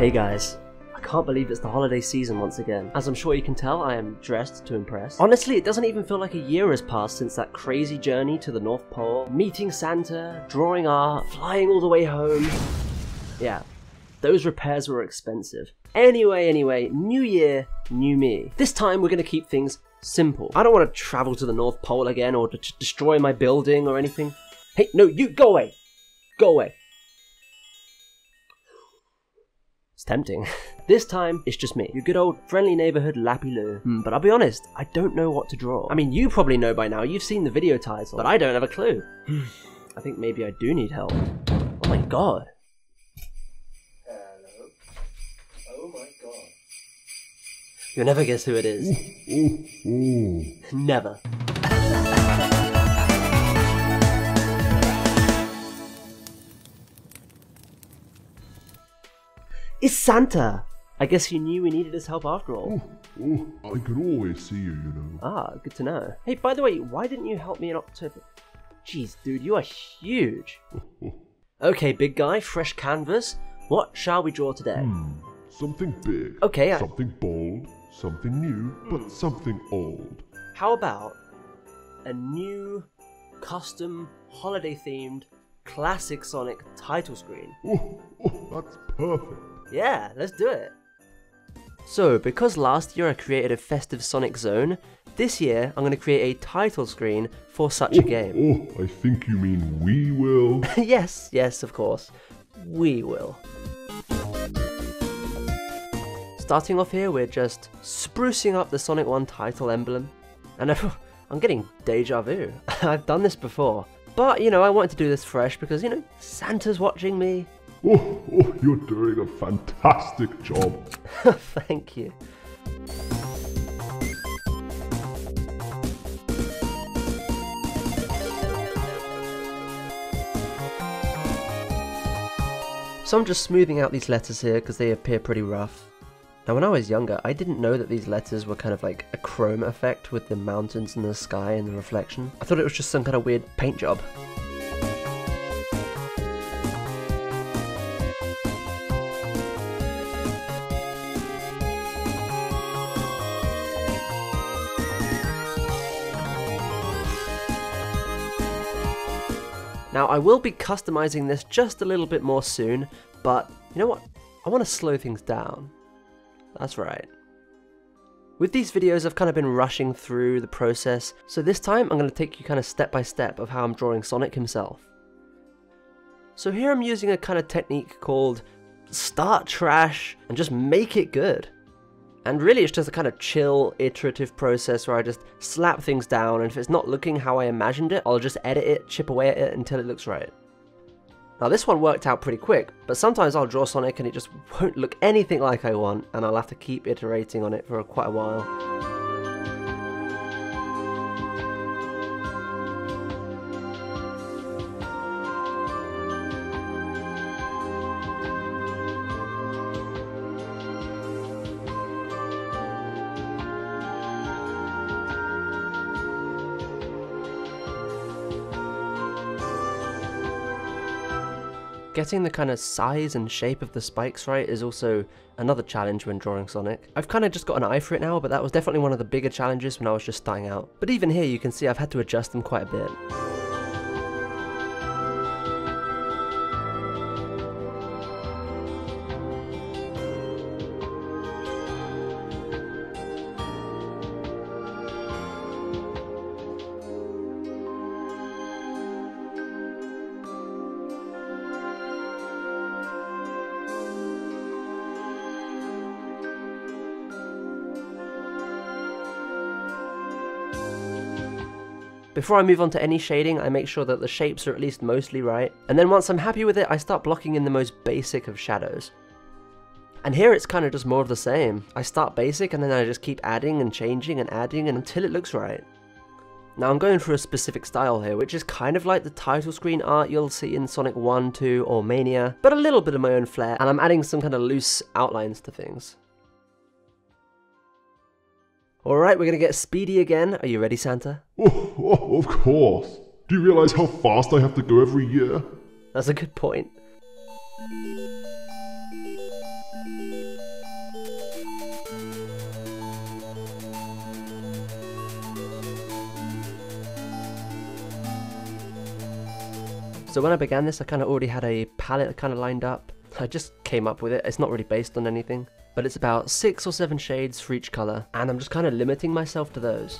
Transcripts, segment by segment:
Hey guys. I can't believe it's the holiday season once again. As I'm sure you can tell, I am dressed to impress. Honestly, it doesn't even feel like a year has passed since that crazy journey to the North Pole, meeting Santa, drawing art, flying all the way home. Yeah, those repairs were expensive. Anyway, anyway, new year, new me. This time we're gonna keep things simple. I don't want to travel to the North Pole again or to destroy my building or anything. Hey, no, you go away! Go away. It's tempting. this time, it's just me, your good old friendly neighborhood Lappy Lou. Hmm, but I'll be honest, I don't know what to draw. I mean, you probably know by now, you've seen the video title, but I don't have a clue. I think maybe I do need help. Oh my god. Hello? Oh my god. You'll never guess who it is. never. It's Santa! I guess he knew we needed his help after all. Oh, oh, I can always see you, you know. Ah, good to know. Hey, by the way, why didn't you help me in October? Jeez, dude, you are huge. okay, big guy, fresh canvas. What shall we draw today? Hmm, something big. Okay, I... Something bold, something new, but Hmm. something old. How about a new, custom, holiday themed, classic Sonic title screen? Oh, oh, that's perfect. Yeah, let's do it. So, because last year I created a festive Sonic Zone, this year I'm going to create a title screen for such a game. Oh, I think you mean we will. yes, yes, of course. We will. Starting off here, we're just sprucing up the Sonic 1 title emblem. And I'm getting deja vu. I've done this before. But, you know, I wanted to do this fresh because, you know, Santa's watching me. Oh, oh, you're doing a fantastic job. Thank you. So I'm just smoothing out these letters here because they appear pretty rough. Now when I was younger, I didn't know that these letters were kind of like a chrome effect with the mountains and the sky and the reflection. I thought it was just some kind of weird paint job. Now I will be customizing this just a little bit more soon, but you know what? I want to slow things down. That's right. With these videos I've kind of been rushing through the process, so this time I'm going to take you kind of step by step of how I'm drawing Sonic himself. So here I'm using a kind of technique called start trash and just make it good. And really it's just a kind of chill, iterative process where I just slap things down and if it's not looking how I imagined it, I'll just edit it, chip away at it until it looks right. Now this one worked out pretty quick, but sometimes I'll draw Sonic and it just won't look anything like I want and I'll have to keep iterating on it for quite a while. Getting the kind of size and shape of the spikes right is also another challenge when drawing Sonic. I've kind of just got an eye for it now, but that was definitely one of the bigger challenges when I was just starting out. But even here you can see I've had to adjust them quite a bit. Before I move on to any shading, I make sure that the shapes are at least mostly right, and then once I'm happy with it, I start blocking in the most basic of shadows. And here it's kind of just more of the same. I start basic and then I just keep adding and changing and adding and until it looks right. Now I'm going for a specific style here, which is kind of like the title screen art you'll see in Sonic 1, 2, or Mania, but a little bit of my own flair, and I'm adding some kind of loose outlines to things. All right, we're going to get speedy again. Are you ready, Santa? Oh, oh, of course. Do you realize how fast I have to go every year? That's a good point. So when I began this, I kind of already had a palette kind of lined up. I just came up with it. It's not really based on anything but it's about six or seven shades for each color, and I'm just kind of limiting myself to those.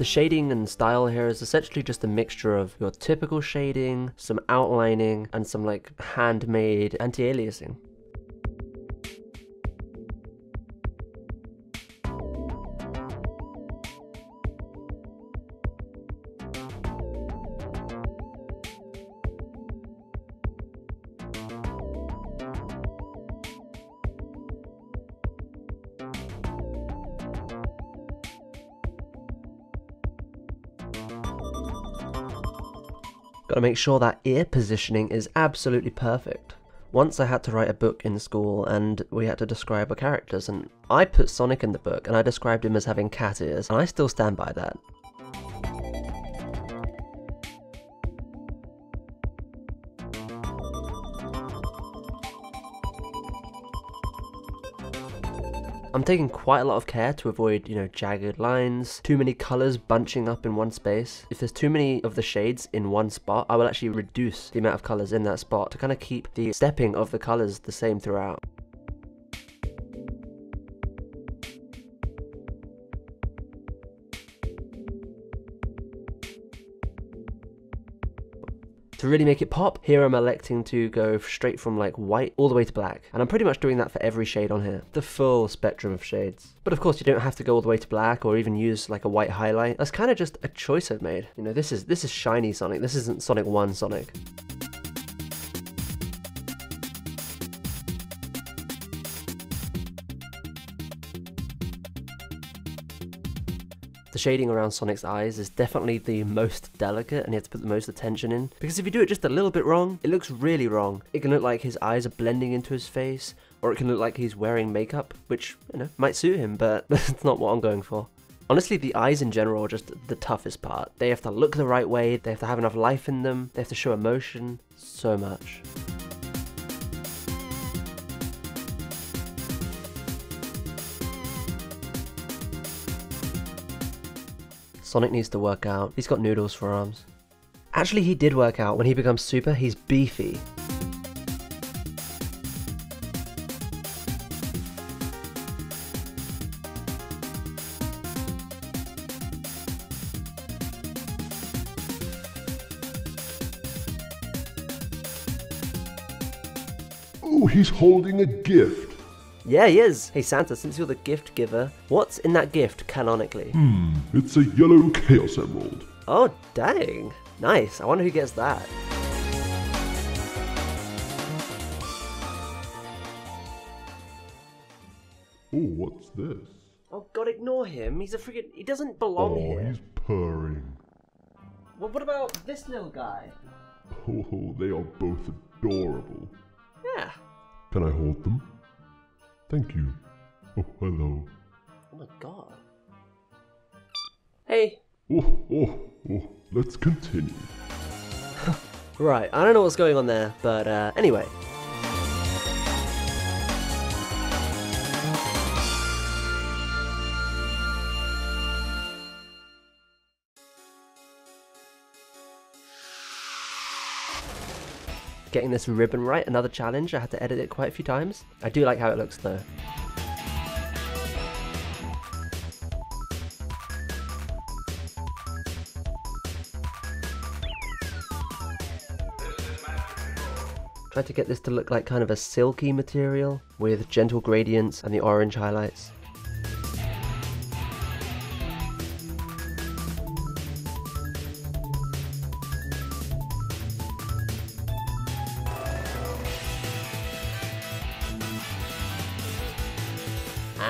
The shading and style here is essentially just a mixture of your typical shading, some outlining, and some like handmade anti-aliasing. Gotta make sure that ear positioning is absolutely perfect. Once I had to write a book in school and we had to describe our characters and I put Sonic in the book and I described him as having cat ears and I still stand by that. I'm taking quite a lot of care to avoid, you know, jagged lines, too many colors bunching up in one space. If there's too many of the shades in one spot, I will actually reduce the amount of colors in that spot to kind of keep the stepping of the colors the same throughout. To really make it pop, here I'm electing to go straight from like white all the way to black. And I'm pretty much doing that for every shade on here. The full spectrum of shades. But of course you don't have to go all the way to black or even use like a white highlight. That's kind of just a choice I've made. You know, this is this is shiny Sonic. This isn't Sonic 1 Sonic. Shading around Sonic's eyes is definitely the most delicate and you have to put the most attention in. Because if you do it just a little bit wrong, it looks really wrong. It can look like his eyes are blending into his face, or it can look like he's wearing makeup, which, you know, might suit him, but that's not what I'm going for. Honestly, the eyes in general are just the toughest part. They have to look the right way, they have to have enough life in them, they have to show emotion, so much. Sonic needs to work out. He's got noodles for arms. Actually, he did work out. When he becomes super, he's beefy. Oh, he's holding a gift. Yeah, he is. Hey Santa, since you're the gift giver, what's in that gift canonically? Hmm, it's a yellow Chaos Emerald. Oh, dang. Nice. I wonder who gets that. Oh, what's this? Oh god, ignore him. He's a freaking. He doesn't belong oh, here. Oh, he's purring. Well, what about this little guy? Oh, they are both adorable. Yeah. Can I hold them? Thank you. Oh, hello. Oh my god. Hey. Oh, oh, oh, let's continue. Right, I don't know what's going on there, but uh, anyway. Getting this ribbon right, another challenge. I had to edit it quite a few times. I do like how it looks though. Try to get this to look like kind of a silky material with gentle gradients and the orange highlights.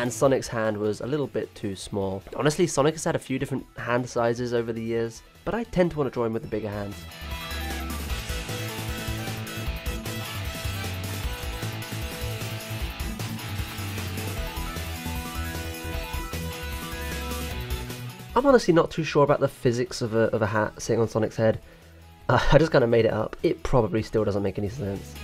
And Sonic's hand was a little bit too small. Honestly, Sonic has had a few different hand sizes over the years, but I tend to want to draw him with the bigger hands. I'm honestly not too sure about the physics of a, of a hat sitting on Sonic's head. Uh, I just kind of made it up. It probably still doesn't make any sense.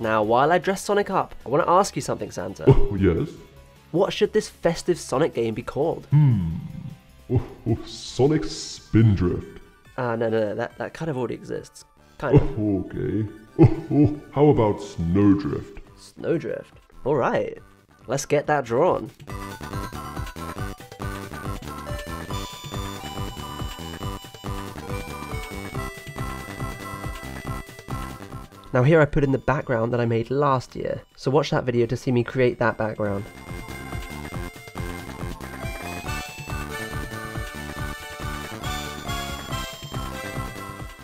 Now, while I dress Sonic up, I want to ask you something, Santa. Oh, yes? What should this festive Sonic game be called? Oh, oh, Sonic Spindrift. Ah, no, no, no, that, that kind of already exists. Kind of. Oh, okay. Oh, oh, how about Snowdrift? Snowdrift. Alright, let's get that drawn. Now here I put in the background that I made last year, so watch that video to see me create that background.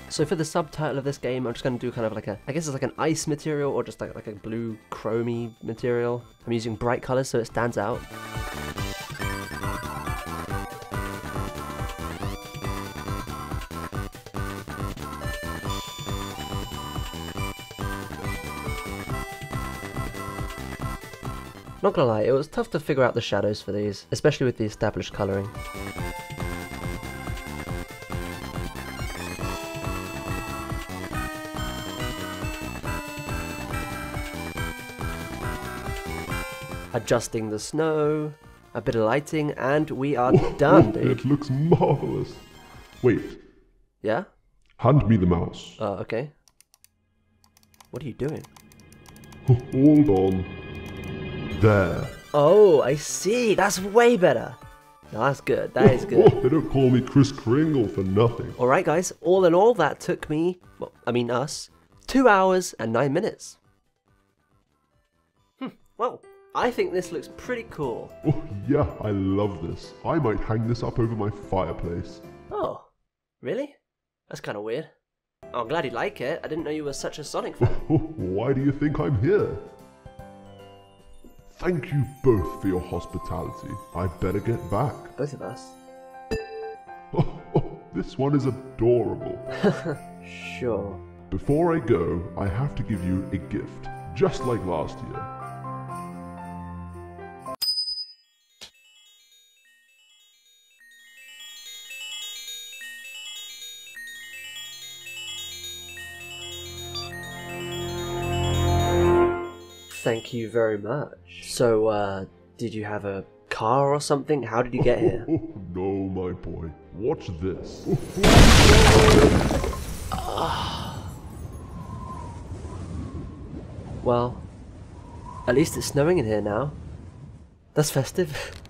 So for the subtitle of this game, I'm just going to do kind of like a, I guess it's like an ice material or just like, like a blue chromy material. I'm using bright colors so it stands out. Not gonna lie, it was tough to figure out the shadows for these, especially with the established colouring. Adjusting the snow, a bit of lighting, and we are done, dude. It looks marvelous. Wait, Yeah? hand me the mouse. Oh, okay. What are you doing? Hold on. There. Oh, I see. That's way better. No, that's good. That is good. They don't call me Chris Kringle for nothing. Alright, guys, all in all, that took me, well, I mean us, two hours and nine minutes. Hmm, well, I think this looks pretty cool. Oh, yeah, I love this. I might hang this up over my fireplace. Oh, really? That's kind of weird. Oh, I'm glad you like it. I didn't know you were such a Sonic fan. Why do you think I'm here? Thank you both for your hospitality. I better get back. Both of us. Oh, oh, this one is adorable. Sure. Before I go, I have to give you a gift, just like last year. Thank you very much. So, uh, did you have a car or something? How did you get here? No, my boy. Watch this. Well, at least it's snowing in here now. That's festive.